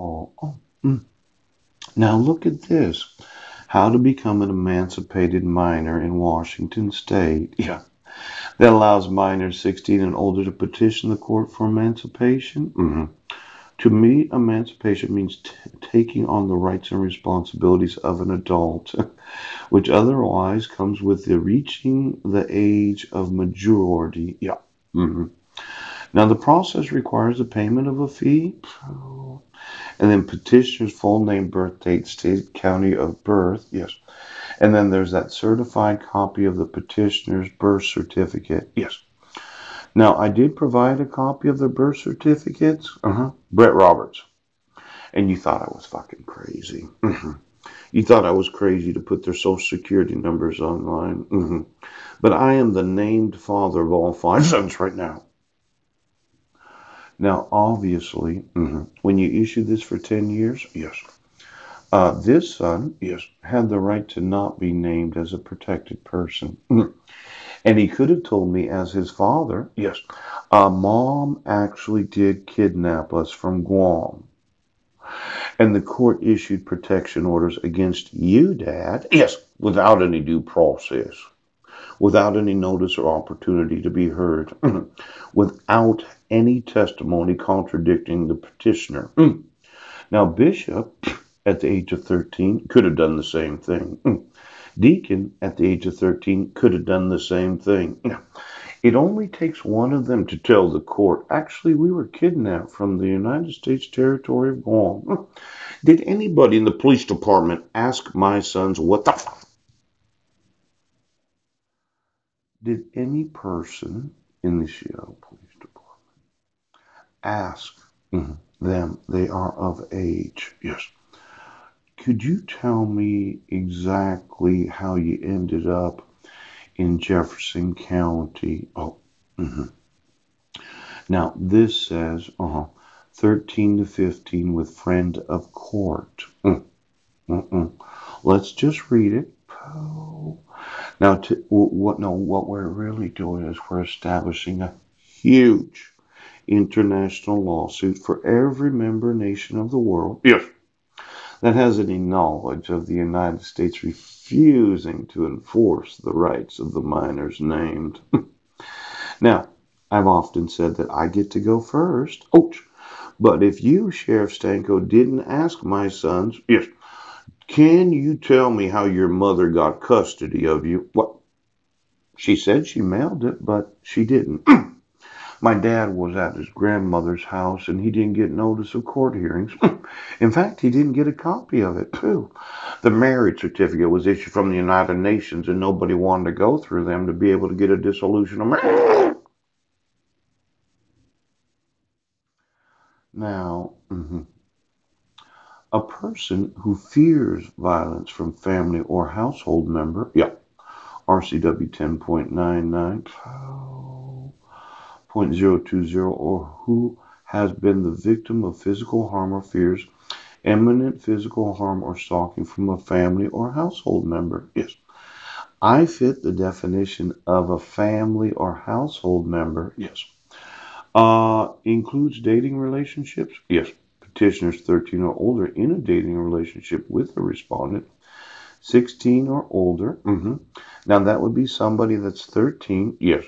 Mm. Now look at this. How to become an emancipated minor in Washington State. Yeah. That allows minors 16 and older to petition the court for emancipation. Mhm. To me, emancipation means t- taking on the rights and responsibilities of an adult, which otherwise comes with the reaching the age of majority. Yeah. Mhm. Now, the process requires the payment of a fee, and then petitioner's full name, birth date, state, county of birth. Yes. And then there's that certified copy of the petitioner's birth certificate. Yes. Now, I did provide a copy of the birth certificates. Uh-huh. Brett Roberts. And you thought I was fucking crazy. Mhm. You thought I was crazy to put their social security numbers online. Mhm. But I am the named father of all five sons right now. Now, obviously, mhm, when you issue this for 10 years, yes. Uh, this son, yes, had the right to not be named as a protected person. And he could have told me, as his father, yes, uh, mom actually did kidnap us from Guam. And the court issued protection orders against you, Dad. Yes, without any due process, without any notice or opportunity to be heard, without any testimony contradicting the petitioner. Mm. Now, Bishop, at the age of 13, could have done the same thing. Mm. Deacon, at the age of 13, could have done the same thing. Now, It only takes one of them to tell the court, actually, we were kidnapped from the United States territory of Guam. Mm. Did anybody in the police department ask my sons what the f- Did any person in the Department ask mhm, them they are of age? Yes. Could you tell me exactly how you ended up in Jefferson County? Oh, mhm. now this says uh 13 to 15 with friend of court. Mm. Let's just read it. Oh. Now, to, what? No, what we're really doing is we're establishing a huge international lawsuit for every member nation of the world. Yes. That has any knowledge of the United States refusing to enforce the rights of the minors named. now, I've often said that I get to go first. Ouch. But if you, Sheriff Stanko, didn't ask my sons, yes, can you tell me how your mother got custody of you? What? She said she mailed it, but she didn't. My dad was at his grandmother's house and he didn't get notice of court hearings. In fact, he didn't get a copy of it, too. The marriage certificate was issued from the United Nations and nobody wanted to go through them to be able to get a dissolution of marriage. Now, mhm, a person who fears violence from family or household member, yeah, RCW 10.99.020, or who has been the victim of physical harm or fears imminent physical harm or stalking from a family or household member. Yes. I fit the definition of a family or household member. Yes. Uh, includes dating relationships. Yes. Petitioners 13 or older in a dating relationship with a respondent. 16 or older. hmm Now that would be somebody that's 13. Yes.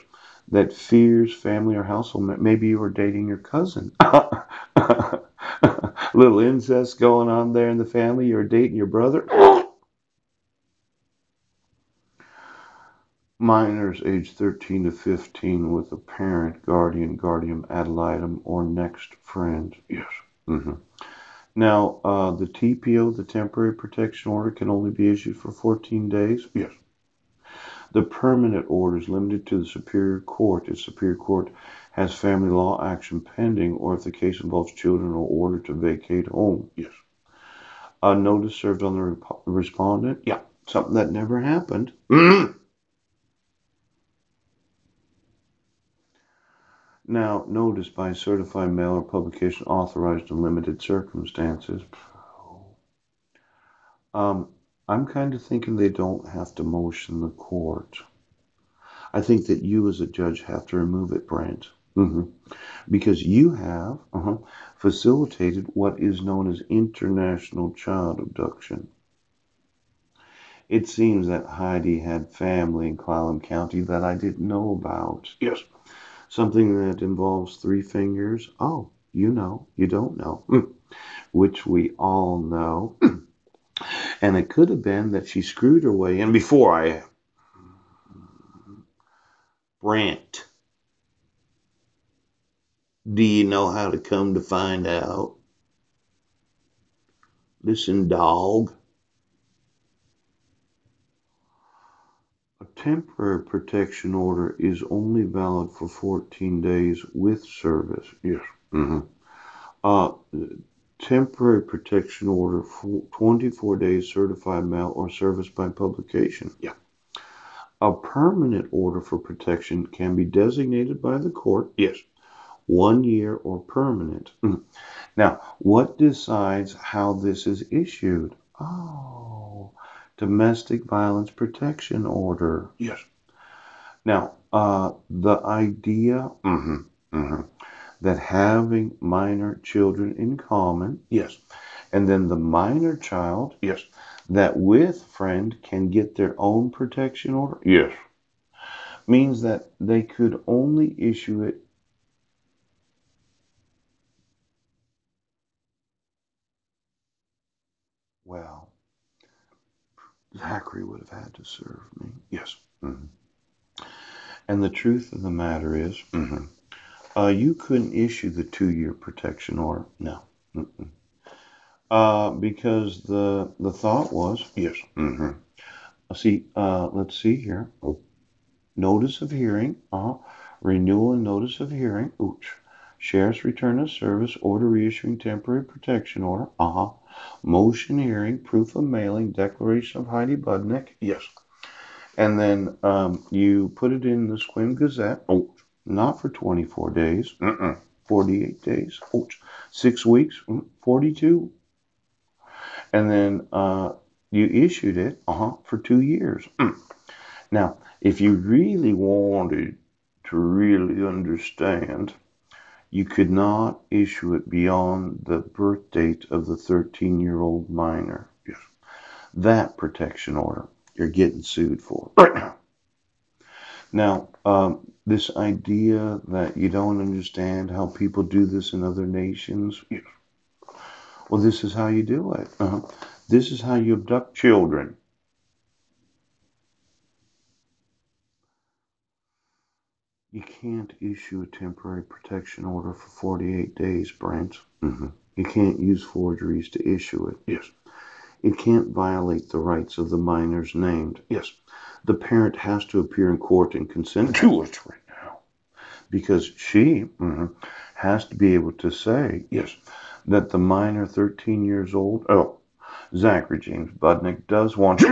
That fears family or household. Maybe you were dating your cousin. Little incest going on there in the family. You're dating your brother. Minors age 13 to 15 with a parent, guardian, guardian ad litem, or next friend. Yes. hmm Now, uh, the TPO, the temporary protection order, can only be issued for 14 days. Yes. The permanent order is limited to the Superior Court if Superior Court has family law action pending or if the case involves children or order to vacate home. Yes. A notice served on the rep- respondent. Yeah. Something that never happened. Mhm. Now, notice by certified mail or publication authorized in limited circumstances. Um, I'm kind of thinking they don't have to motion the court. I think that you, as a judge, have to remove it, Brent. hmm Because you have uh facilitated what is known as international child abduction. It seems that Heidi had family in Clallam County that I didn't know about. Yes. Something that involves three fingers. Oh, you know, you don't know. Hmm. Which we all know. and it could have been that she screwed her way in before I. Brant. Do you know how to come to find out? Listen, dog. A temporary protection order is only valid for 14 days with service. Yes. Mm-hmm. Uh, temporary protection order for 24 days certified mail or service by publication. Yeah. A permanent order for protection can be designated by the court. Yes. One year or permanent. Mm. Now, what decides how this is issued? Oh, domestic violence protection order. Yes. Now, uh, the idea mm-hmm, mm-hmm, that having minor children in common, yes, and then the minor child, yes, that with friend can get their own protection order, yes, means that they could only issue it well Zachary would have had to serve me. Yes. Mm-hmm. And the truth of the matter is, mm-hmm, uh, you couldn't issue the two-year protection order. No. Uh, because the the thought was yes. Mm-hmm. Uh, see, uh, let's see here. Oh. Notice of hearing. Uh, renewal and notice of hearing. Ooch. Sheriff's return of service, order reissuing temporary protection order. Uh huh. Motion hearing, proof of mailing, declaration of Heidi Budnek. Yes. And then um, you put it in the Sequim Gazette. Oh, not for 24 days. Uh-uh. 48 days. six weeks. Mm, 42. And then uh, you issued it uh-huh, for two years. Mm. Now, if you really wanted to really understand you could not issue it beyond the birth date of the 13 year old minor. Yes. That protection order you're getting sued for right now. Now, um, this idea that you don't understand how people do this in other nations, well, this is how you do it. Uh-huh. This is how you abduct children. You can't issue a temporary protection order for 48 days, Brent. Mm-hmm. You can't use forgeries to issue it. Yes. It can't violate the rights of the minors named. Yes. The parent has to appear in court and consent to it right now. Because she mm-hmm, has to be able to say, yes, that the minor 13 years old, oh, Zachary James Budnek does want.